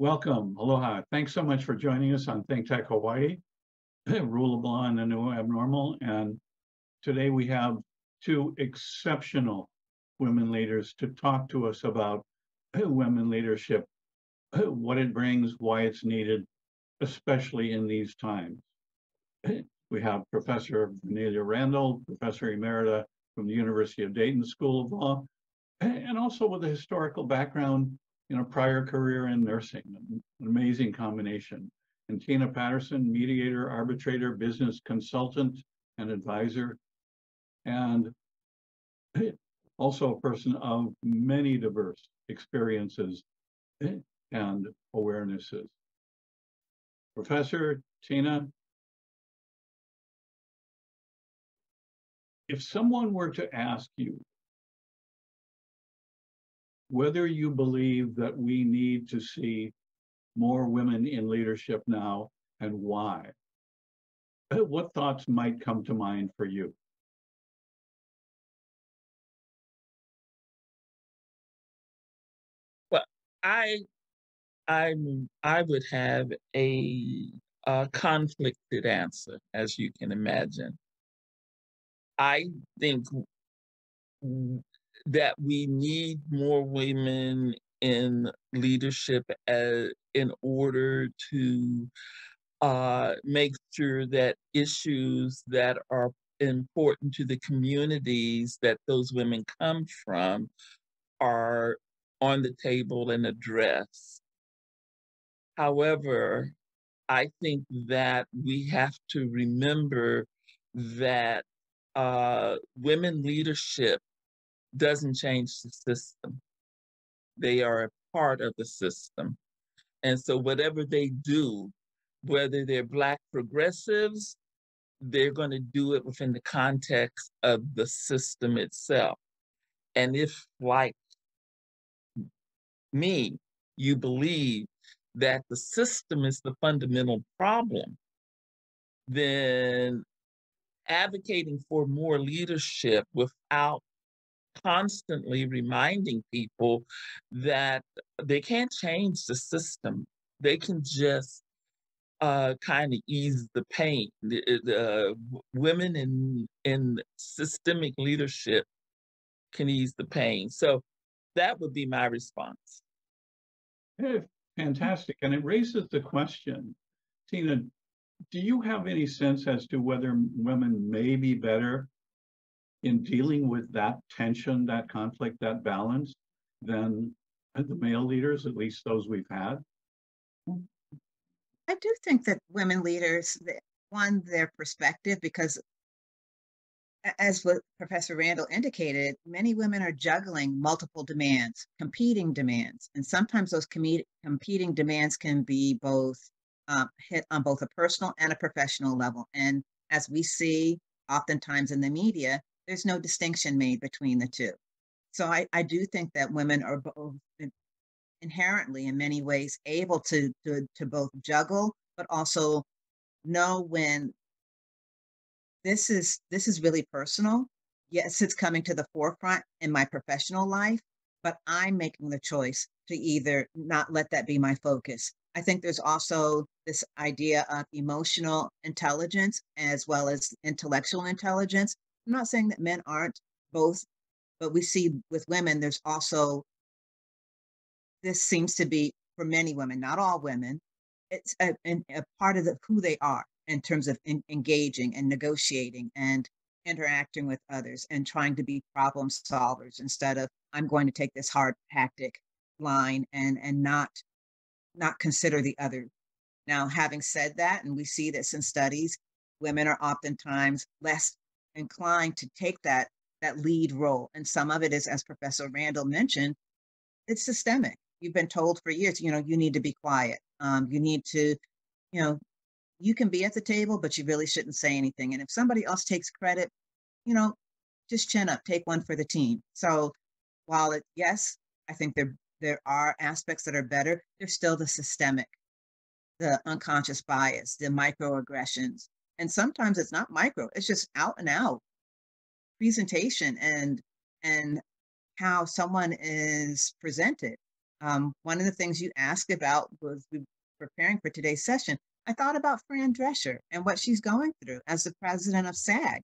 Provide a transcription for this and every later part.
Welcome, aloha. Thanks so much for joining us on Think Tech Hawaii, Rule of Law and the New Abnormal. And today we have two exceptional women leaders to talk to us about women leadership, what it brings, why it's needed, especially in these times. We have Professor Vernellia Randall, Professor Emerita from the University of Dayton School of Law, and also with a historical background in a prior career in nursing, an amazing combination. And Tina Patterson, mediator, arbitrator, business consultant, and advisor, and also a person of many diverse experiences and awarenesses. Professor Tina, if someone were to ask you whether you believe that we need to see more women in leadership now and why. Uh, what thoughts might come to mind for you? Well, I, I, I would have a, a conflicted answer, as you can imagine. I think that we need more women in leadership as, in order to uh, make sure that issues that are important to the communities that those women come from are on the table and addressed. However, I think that we have to remember that uh, women leadership doesn't change the system. They are a part of the system. And so whatever they do, whether they're Black progressives, they're going to do it within the context of the system itself. And if, like me, you believe that the system is the fundamental problem, then advocating for more leadership without constantly reminding people that they can't change the system. They can just uh, kind of ease the pain. The, the uh, women in in systemic leadership can ease the pain. So that would be my response. Hey, fantastic, and it raises the question, Tina. Do you have any sense as to whether women may be better in dealing with that tension, that conflict, that balance than the male leaders, at least those we've had? I do think that women leaders, one, their perspective, because as what Professor Randall indicated, many women are juggling multiple demands, competing demands, and sometimes those com- competing demands can be both um, hit on both a personal and a professional level. And as we see oftentimes in the media, there's no distinction made between the two. So I, I do think that women are both inherently, in many ways, able to, to, to both juggle, but also know when this is this is really personal. Yes, it's coming to the forefront in my professional life, but I'm making the choice to either not let that be my focus. I think there's also this idea of emotional intelligence as well as intellectual intelligence I'm not saying that men aren't both, but we see with women, there's also, this seems to be for many women, not all women, it's a, a part of the, who they are in terms of in, engaging and negotiating and interacting with others and trying to be problem solvers instead of I'm going to take this hard tactic line and and not not consider the other. Now, having said that, and we see this in studies, women are oftentimes less inclined to take that that lead role. And some of it is, as Professor Randall mentioned, it's systemic. You've been told for years, you know, you need to be quiet. Um, you need to, you know, you can be at the table, but you really shouldn't say anything. And if somebody else takes credit, you know, just chin up, take one for the team. So while it, yes, I think there there are aspects that are better, there's still the systemic, the unconscious bias, the microaggressions, and sometimes it's not micro it's just out and out presentation and and how someone is presented Um, one of the things you asked about was preparing for today's session. I thought about Fran Drescher and what she's going through as the president of SAG.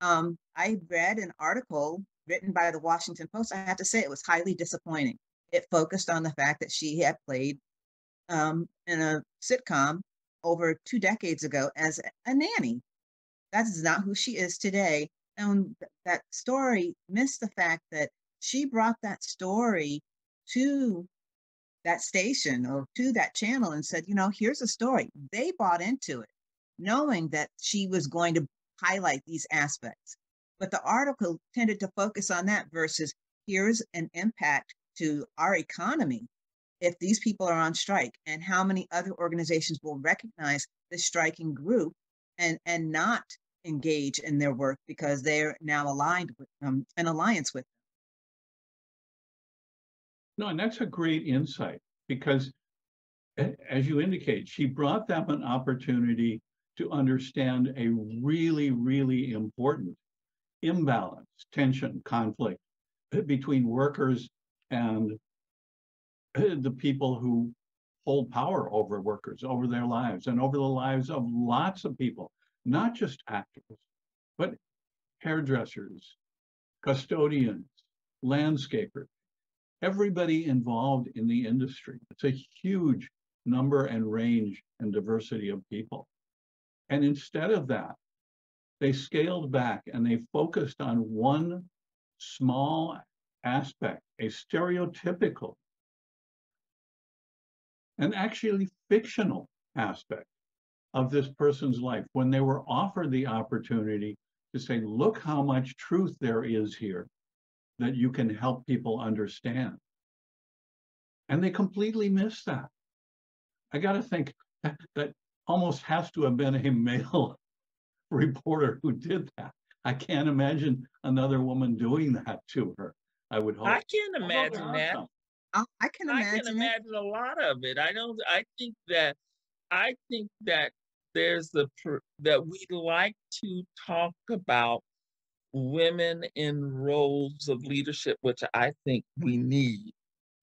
Um, I read an article written by the Washington Post. I have to say it was highly disappointing. It focused on the fact that she had played um, in a sitcom over two decades ago as a nanny. That is not who she is today. And that story missed the fact that she brought that story to that station or to that channel and said, you know, here's a story. They bought into it, knowing that she was going to highlight these aspects. But the article tended to focus on that versus here's an impact to our economy if these people are on strike and how many other organizations will recognize the striking group and and not engage in their work because they're now aligned with um, an alliance with them. No, and that's a great insight because as you indicate, she brought them an opportunity to understand a really, really important imbalance, tension, conflict between workers and the people who hold power over workers, over their lives, and over the lives of lots of people, not just actors, but hairdressers, custodians, landscapers, everybody involved in the industry. It's a huge number and range and diversity of people. And instead of that, they scaled back and they focused on one small aspect, a stereotypical and actually fictional aspect of this person's life when they were offered the opportunity to say, look how much truth there is here that you can help people understand. And they completely missed that. I got to think that almost has to have been a male reporter who did that. I can't imagine another woman doing that to her. I would hope. I can't imagine that. I, I can I imagine. can imagine a lot of it. I don't. I think that. I think that there's the that we like to talk about women in roles of leadership, which I think we need,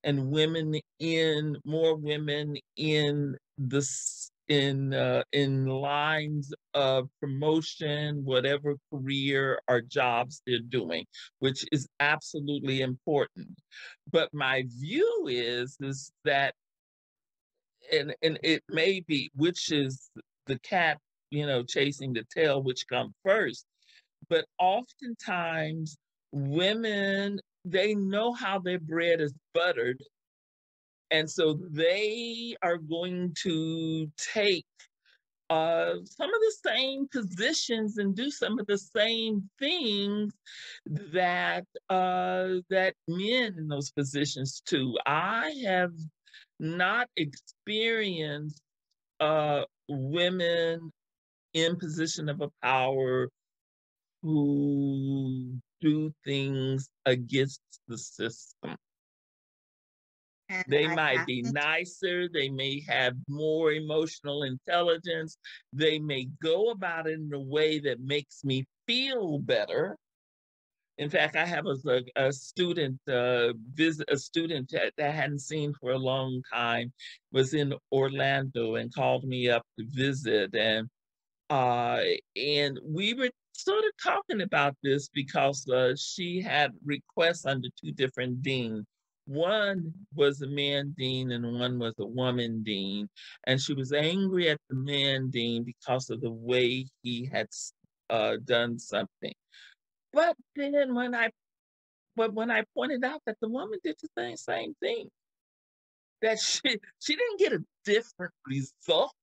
and women in more women in this in uh, in lines of promotion, whatever career or jobs they're doing, which is absolutely important. But my view is is that, and and it may be which is the cat, you know, chasing the tail, which come first. But oftentimes, women they know how their bread is buttered and so they are going to take uh, some of the same positions and do some of the same things that uh, that men in those positions do. I have not experienced uh, women in position of a power who do things against the system. And They I might be nicer, they may have more emotional intelligence, they may go about it in a way that makes me feel better. In fact, I have a, a, student, uh, visit a student that, that I hadn't seen for a long time, was in Orlando and called me up to visit, and uh, and we were sort of talking about this because uh, she had requests under two different deans one was a man dean and one was a woman dean. And she was angry at the man dean because of the way he had uh, done something. But then when i but when i pointed out that the woman did the same, same thing that she she didn't get a different result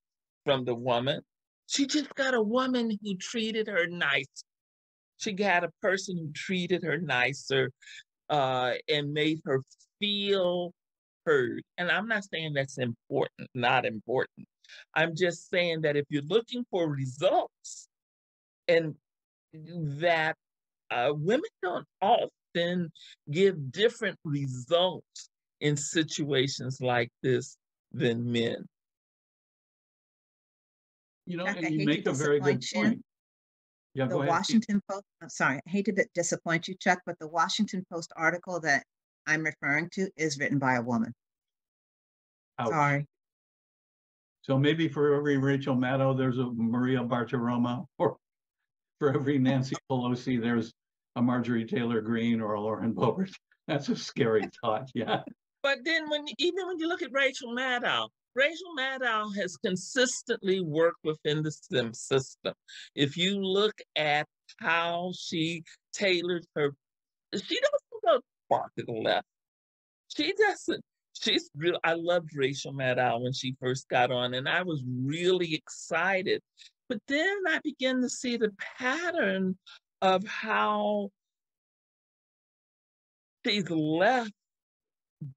from the woman. She just got a woman who treated her nice. She got a person who treated her nicer uh, and made her feel heard. And I'm not saying that's important, not important. I'm just saying that if you're looking for results and that uh, women don't often give different results in situations like this than men. You know, Jack, and you make a very good you. point. Yeah, the go ahead. Washington Post, I'm sorry, I hate to disappoint you, Chuck, but the Washington Post article that I'm referring to is written by a woman. Ouch. Sorry. So maybe for every Rachel Maddow, there's a Maria Bartiromo, or for every Nancy Pelosi, there's a Marjorie Taylor Greene or a Lauren Boebert. That's a scary thought, yeah. But then when even when you look at Rachel Maddow, Rachel Maddow has consistently worked within the STEM system. If you look at how she tailored her, she doesn't go far to the left. She doesn't. She's real. I loved Rachel Maddow when she first got on, and I was really excited. But then I began to see the pattern of how she's left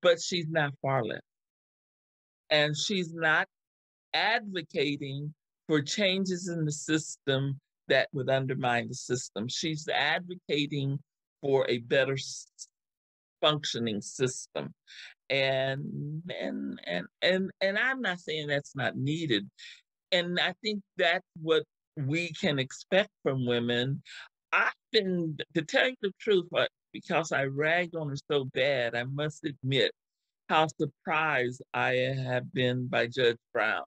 but she's not far left. And she's not advocating for changes in the system that would undermine the system. She's advocating for a better functioning system. And and and and and I'm not saying that's not needed. And I think that's what we can expect from women. I've been to tell you the truth, uh, because I ragged on her so bad, I must admit how surprised I have been by Judge Brown.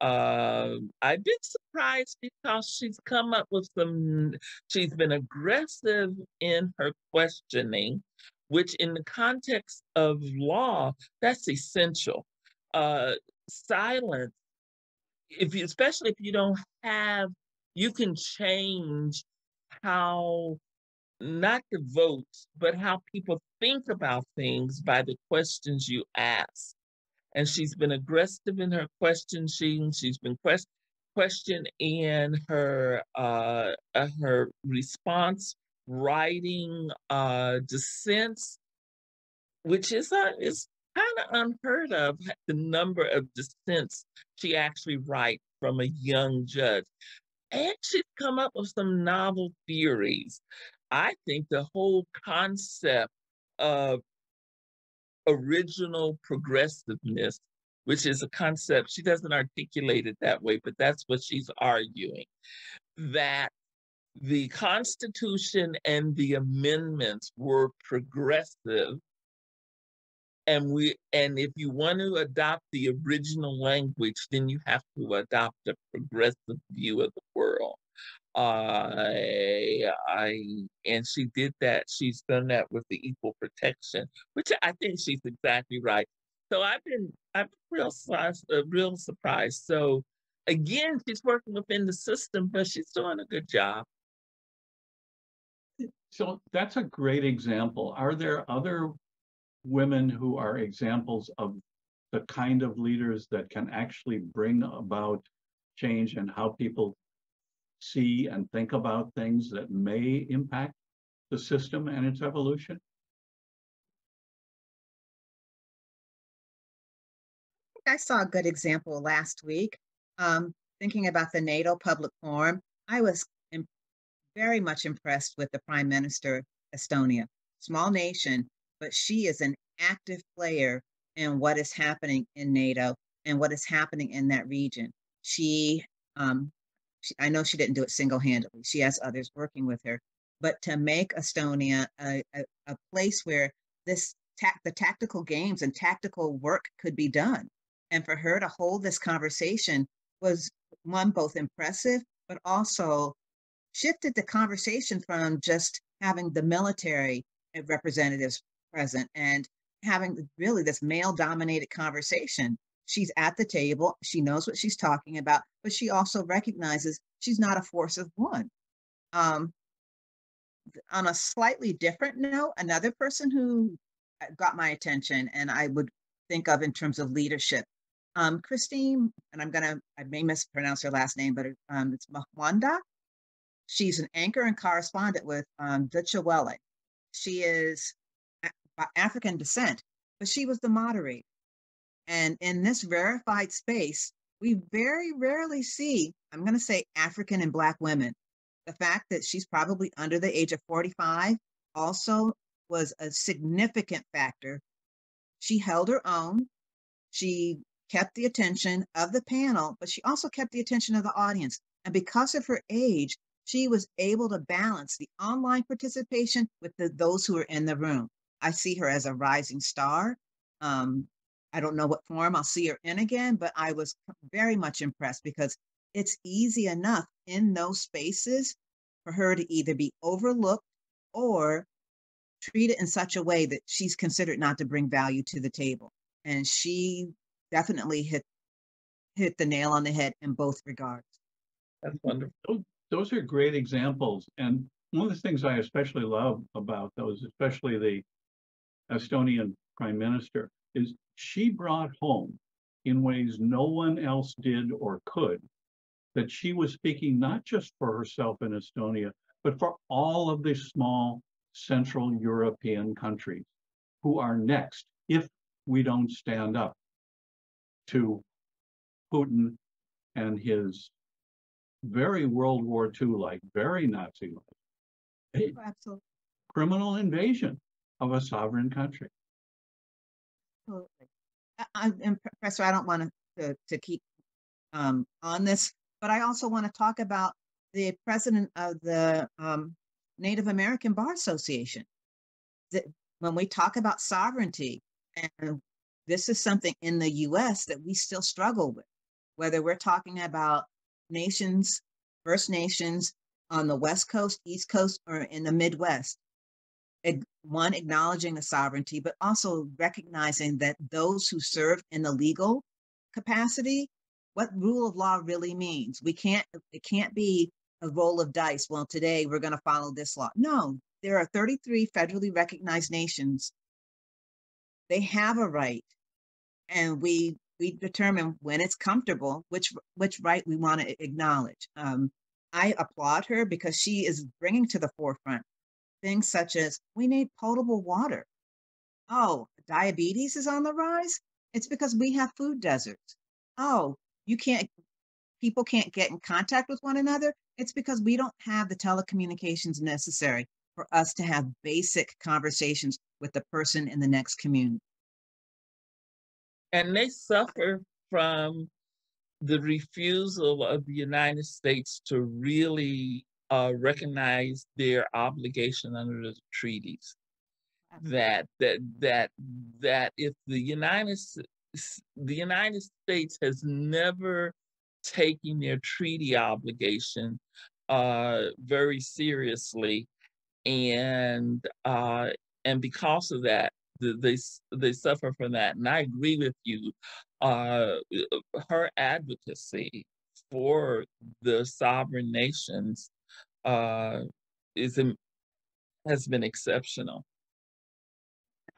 Um, I've been surprised because she's come up with some, she's been aggressive in her questioning, which in the context of law, that's essential. Uh, silence, if you, especially if you don't have, you can change how not the votes, but how people think about things by the questions you ask. And she's been aggressive in her questioning. She's been quest- questioned in her uh, uh, her response writing uh, dissents, which is uh, is kind of unheard of. The number of dissents she actually writes from a young judge, and she's come up with some novel theories. I think the whole concept of original progressiveness, which is a concept, she doesn't articulate it that way, but that's what she's arguing, that the Constitution and the amendments were progressive. And we and if you want to adopt the original language, then you have to adopt a progressive view of the world. I, I, and she did that. She's done that with the equal protection, which I think she's exactly right. So I've been, I'm real, uh, real surprised. So again, she's working within the system, but she's doing a good job. So that's a great example. Are there other women who are examples of the kind of leaders that can actually bring about change and how people see and think about things that may impact the system and its evolution? I saw a good example last week. Um, thinking about the NATO public forum, I was very much impressed with the Prime Minister Estonia. Small nation, but she is an active player in what is happening in NATO and what is happening in that region. She, um, she I know she didn't do it single-handedly. She has others working with her, but to make Estonia a, a, a place where this tac the tactical games and tactical work could be done and for her to hold this conversation was one both impressive but also shifted the conversation from just having the military representatives present and having really this male dominated conversation she's at the table she knows what she's talking about but she also recognizes she's not a force of one um, on a slightly different note another person who uh, got my attention and i would think of in terms of leadership um, Christine, and I'm gonna, I may mispronounce her last name, but um, it's Mwanda. She's an anchor and correspondent with um, Deutsche Welle. She is African descent, but she was the moderator. And in this verified space, we very rarely see, I'm gonna say African and Black women. The fact that she's probably under the age of 45 also was a significant factor. She held her own. She kept the attention of the panel, but she also kept the attention of the audience. And because of her age, she was able to balance the online participation with the, those who are in the room. I see her as a rising star. Um, I don't know what form I'll see her in again, but I was very much impressed because it's easy enough in those spaces for her to either be overlooked or treated in such a way that she's considered not to bring value to the table. And she definitely hit hit the nail on the head in both regards. That's wonderful. Those, are great examples. And one of the things I especially love about those, especially the Estonian prime minister, is she brought home in ways no one else did or could that she was speaking not just for herself in Estonia, but for all of the small Central European countries who are next if we don't stand up to Putin and his very World War II like, very Nazi like Oh, Absolutely. criminal invasion of a sovereign country. Absolutely. I- and Professor, I don't want to, to keep um, on this, but I also want to talk about the president of the um, Native American Bar Association. That when we talk about sovereignty, and this is something in the US that we still struggle with, whether we're talking about nations, First Nations on the West Coast, East Coast, or in the Midwest one acknowledging the sovereignty, but also recognizing that those who serve in the legal capacity, what rule of law really means. We can't, it can't be a roll of dice. Well, today we're going to follow this law. No, there are 33 federally recognized nations. They have a right, and we we determine when it's comfortable which which right we want to acknowledge. Um, I applaud her because she is bringing to the forefront things such as we need potable water. Oh, diabetes is on the rise. It's because we have food deserts. Oh, you can't, people can't get in contact with one another. It's because we don't have the telecommunications necessary for us to have basic conversations with the person in the next community. And they suffer from the refusal of the United States to really uh, recognize their obligation under the treaties. That that that that if the United the United States has never taken their treaty obligation uh, very seriously, and uh, and because of that, th- they they suffer from that. And I agree with you. Uh, her advocacy for the sovereign nations uh, is has been exceptional.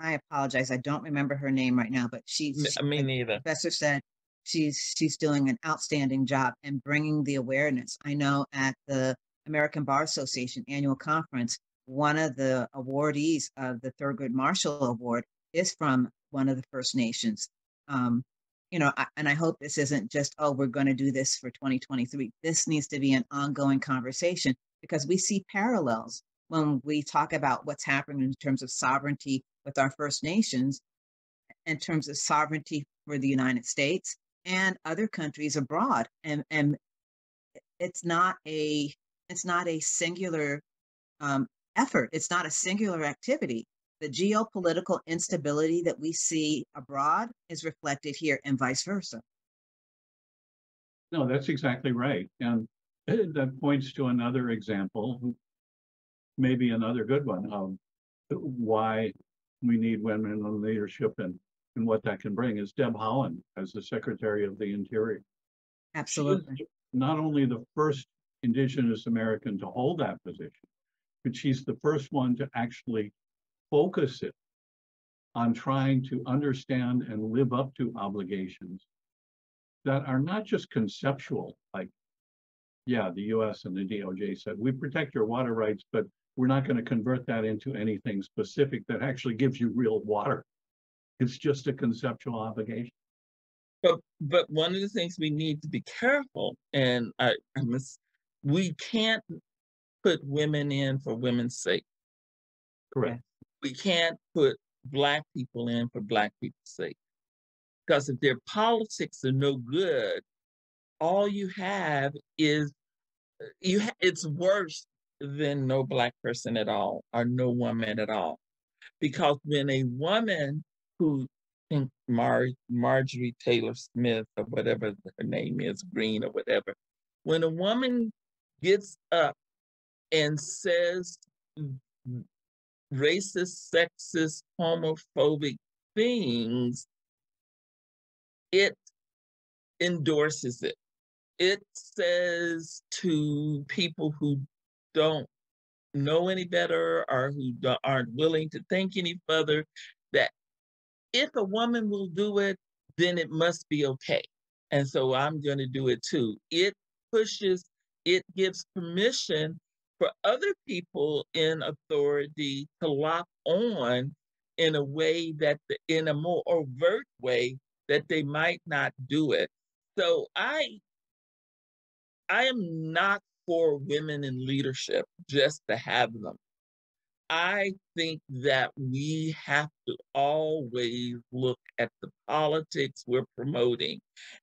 I apologize. I don't remember her name right now, but Me, she's, me neither. Professor said, she's she's doing an outstanding job and bringing the awareness. I know at the American Bar Association annual conference, one of the awardees of the Thurgood Marshall Award is from one of the First Nations. Um, you know, I, and I hope this isn't just oh we're going to do this for 2023. This needs to be an ongoing conversation because we see parallels when we talk about what's happening in terms of sovereignty with our First Nations, in terms of sovereignty for the United States and other countries abroad. And and it's not a it's not a singular um, effort. It's not a singular activity. The geopolitical instability that we see abroad is reflected here, and vice versa. No, that's exactly right. And that points to another example, maybe another good one of why we need women in leadership and, and what that can bring is Deb Haaland as the Secretary of the Interior. Absolutely. Not only the first Indigenous American to hold that position, but she's the first one to actually focus it on trying to understand and live up to obligations that are not just conceptual, like, yeah, the US and the DOJ said, we protect your water rights, but we're not going to convert that into anything specific that actually gives you real water. It's just a conceptual obligation. But but one of the things we need to be careful, and I, I must, we can't put women in for women's sake. Correct. We can't put black people in for black people's sake. Because if their politics are no good, all you have is you. Ha- it's worse than no black person at all or no woman at all. Because when a woman who think Mar- Marjorie Taylor Smith or whatever her name is, Greene or whatever. When a woman gets up and says racist, sexist, homophobic things, it endorses it. It says to people who don't know any better or who aren't willing to think any further that if a woman will do it, then it must be okay. And so I'm going to do it too. It pushes, it gives permission for other people in authority to lock on in a way that, the, in a more overt way, that they might not do it. So I, I am not for women in leadership just to have them. I think that we have to always look at the politics we're promoting.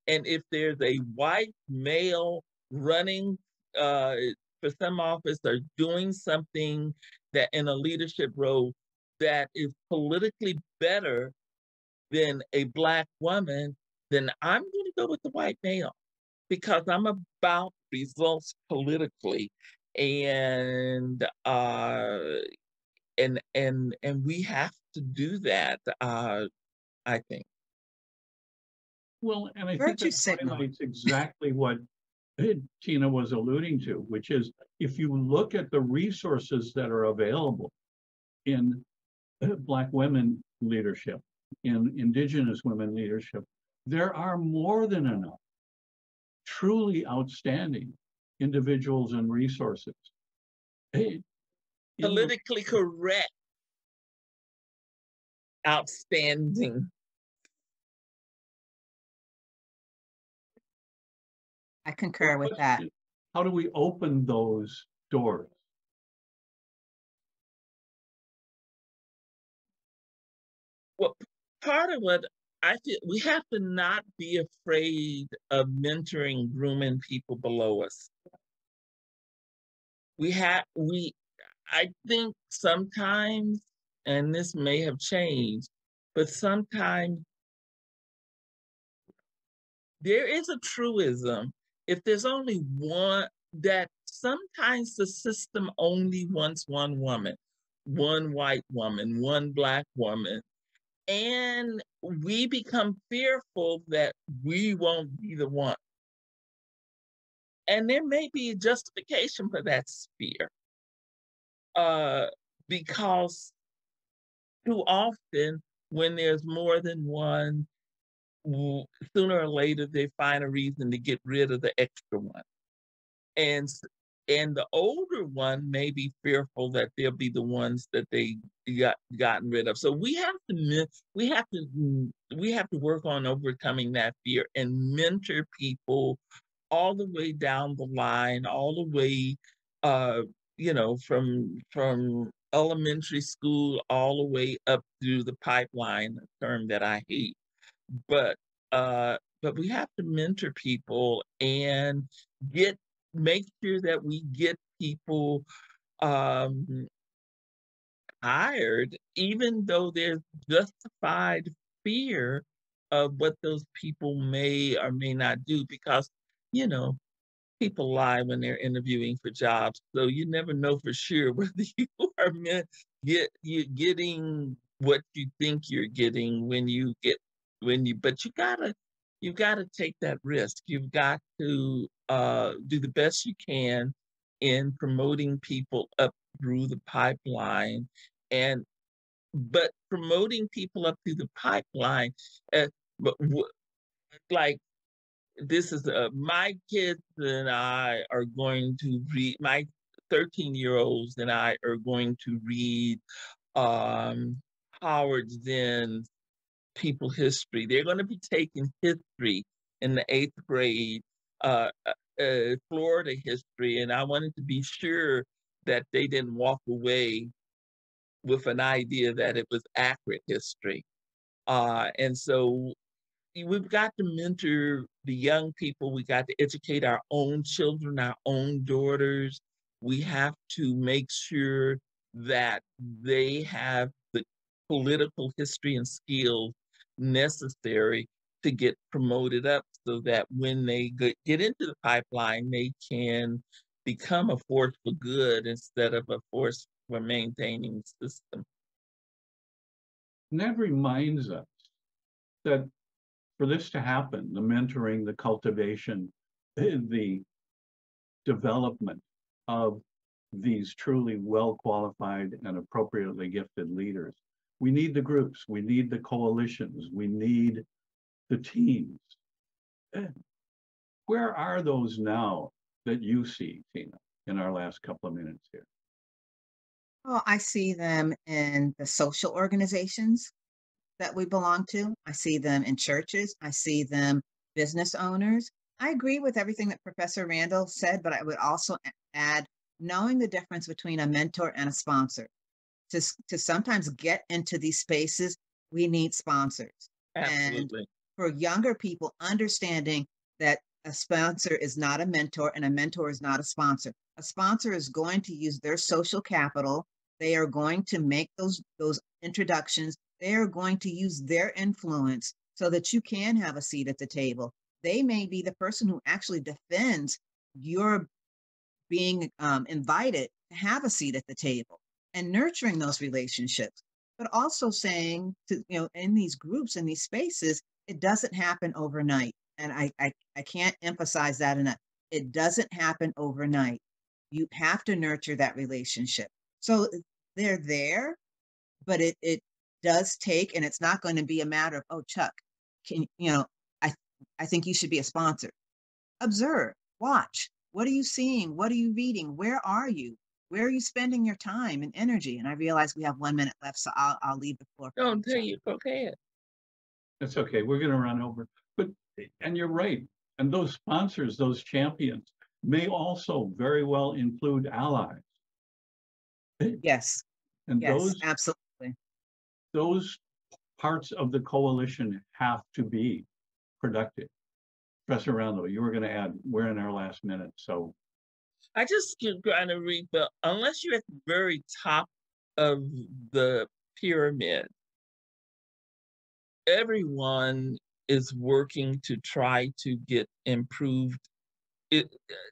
And if there's a white male running uh, for some office or doing something that in a leadership role that is politically better than a black woman, then I'm going to go with the white male because I'm about results politically. And uh, and and and we have to do that uh i think well and i Virtue think that highlights exactly what tina was alluding to which is if you look at the resources that are available in uh, black women leadership in indigenous women leadership there are more than enough truly outstanding individuals and resources politically correct, outstanding. I concur with that. How do we open those doors? Well, part of what I feel we have to not be afraid of mentoring, grooming people below us. We have we I think sometimes, and this may have changed, but sometimes there is a truism. If there's only one, that sometimes the system only wants one woman, one white woman, one black woman. And we become fearful that we won't be the one. And there may be a justification for that fear uh, because too often when there's more than one, sooner or later they find a reason to get rid of the extra one. And and the older one may be fearful that they'll be the ones that they got gotten rid of. So we have to we have to mm, we have to work on overcoming that fear and mentor people all the way down the line, all the way uh, you know, from from elementary school all the way up through the pipeline, a term that I hate. But uh, but we have to mentor people and get make sure that we get people um, hired, even though there's justified fear of what those people may or may not do, because you know people lie when they're interviewing for jobs. So you never know for sure whether you are meant get you getting what you think you're getting when you get when you but you gotta you gotta take that risk. You've got to uh, do the best you can in promoting people up through the pipeline and but promoting people up through the pipeline uh, like this is uh, my kids and I are going to read my 13 year olds and I are going to read um, Howard Zinn's people history. They're going to be taking history in the eighth grade, uh, uh, uh, Florida history, and I wanted to be sure that they didn't walk away with an idea that it was accurate history. Uh, and so we've got to mentor the young people. We got to educate our own children, our own daughters. We have to make sure that they have the political history and skills necessary to get promoted up so that when they get into the pipeline, they can become a force for good instead of a force for maintaining the system. And that reminds us that for this to happen, the mentoring, the cultivation, the development of these truly well-qualified and appropriately gifted leaders. We need the groups, we need the coalitions, we need the teams. Where are those now that you see, Tina, in our last couple of minutes here? Well, I see them in the social organizations that we belong to. I see them in churches. I see them business owners. I agree with everything that Professor Randall said, but I would also add knowing the difference between a mentor and a sponsor. To, to sometimes get into these spaces, we need sponsors. Absolutely. And for younger people, understanding that a sponsor is not a mentor and a mentor is not a sponsor. A sponsor is going to use their social capital. They are going to make those, those introductions. They are going to use their influence so that you can have a seat at the table. They may be the person who actually defends your being um, invited to have a seat at the table and nurturing those relationships, but also saying to, you know, in these groups, in these spaces, it doesn't happen overnight. And I, I, I can't emphasize that enough. It doesn't happen overnight. You have to nurture that relationship. So they're there, but it, it does take, and it's not going to be a matter of, oh, Chuck, can, you know, I, I think you should be a sponsor. Observe, watch, what are you seeing? What are you reading? Where are you? Where are you spending your time and energy? And I realize we have one minute left, so I'll, I'll leave the floor. Don't tell you, okay. That's okay. We're going to run over. But, and you're right. And those sponsors, those champions may also very well include allies. Yes. And yes, those, absolutely. those parts of the coalition have to be productive. Professor Randall, you were going to add, we're in our last minute, so. I just kind to read, but unless you're at the very top of the pyramid, everyone is working to try to get improved. It,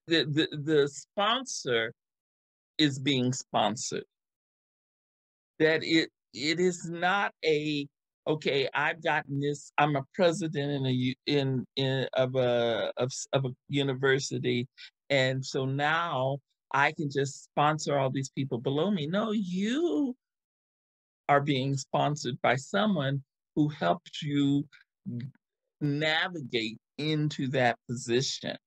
the, the, the sponsor is being sponsored. That it it is not a okay, I've gotten this. I'm a president in a in in of a of, of a university, and so now I can just sponsor all these people below me. No, you are being sponsored by someone who helped you navigate into that position.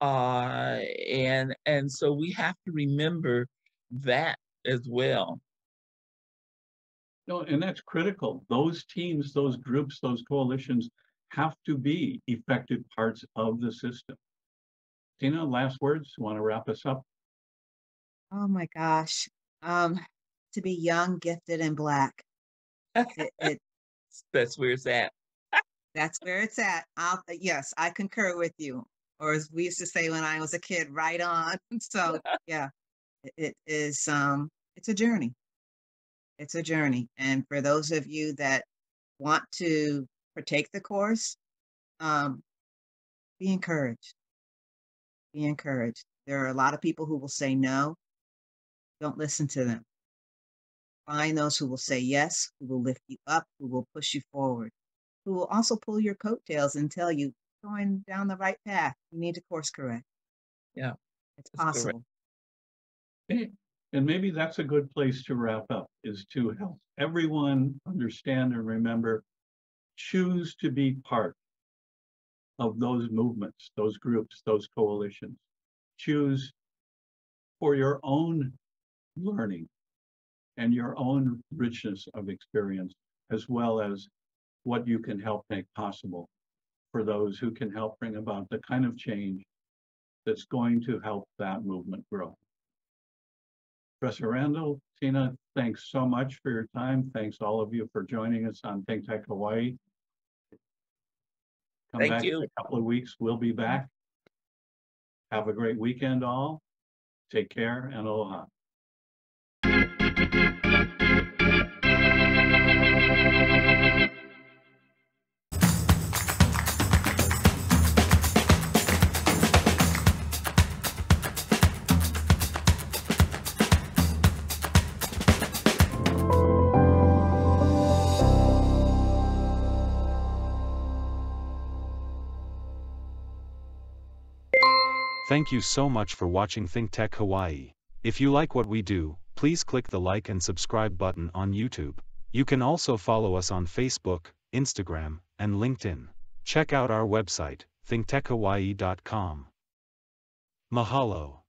Uh, and and so we have to remember that as well. No, and that's critical. Those teams, those groups, those coalitions have to be effective parts of the system. Tina, last words, want to wrap us up? Oh my gosh. Um, to be young, gifted, and black. It, it, that's where it's at. that's where it's at. I'll, yes, I concur with you. Or as we used to say when I was a kid, right on. So yeah, it, it is um it's a journey it's a journey. And for those of you that want to partake the course, um, be encouraged. Be encouraged. There are a lot of people who will say no. Don't listen to them. Find those who will say yes, who will lift you up, who will push you forward, who will also pull your coattails and tell you going down the right path. You need to course correct. Yeah, it's possible. And maybe that's a good place to wrap up is to help everyone understand and remember, choose to be part of those movements, those groups, those coalitions. Choose for your own learning and your own richness of experience, as well as what you can help make possible for those who can help bring about the kind of change that's going to help that movement grow. Professor Randall, Tina, thanks so much for your time. Thanks all of you for joining us on Think Tech Hawaii. Come Thank back you. in a couple of weeks. We'll be back. Have a great weekend all. Take care and aloha. Thank you so much for watching Think Tech Hawaii. If you like what we do, please click the like and subscribe button on YouTube. You can also follow us on Facebook, Instagram, and LinkedIn. Check out our website, thinktechhawaii.com. Mahalo.